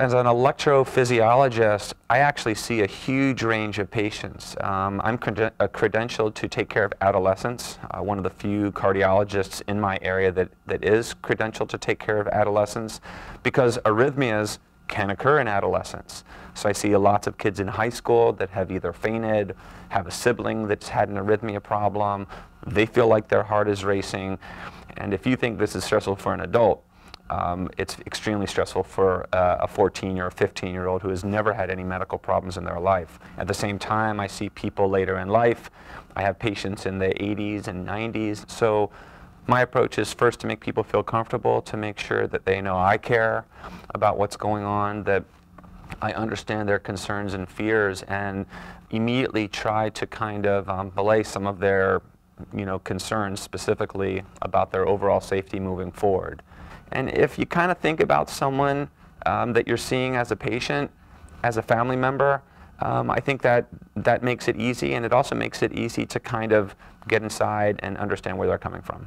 as an electrophysiologist, I actually see a huge range of patients. Um, I'm creden credentialed to take care of adolescents, uh, one of the few cardiologists in my area that, that is credentialed to take care of adolescents, because arrhythmias can occur in adolescence. So I see lots of kids in high school that have either fainted, have a sibling that's had an arrhythmia problem, they feel like their heart is racing, and if you think this is stressful for an adult, um, it's extremely stressful for uh, a 14 or a 15 year old who has never had any medical problems in their life. At the same time, I see people later in life. I have patients in the 80s and 90s. So my approach is first to make people feel comfortable, to make sure that they know I care about what's going on, that I understand their concerns and fears, and immediately try to kind of um, belay some of their you know, concerns specifically about their overall safety moving forward. And if you kind of think about someone um, that you're seeing as a patient, as a family member, um, I think that that makes it easy, and it also makes it easy to kind of get inside and understand where they're coming from.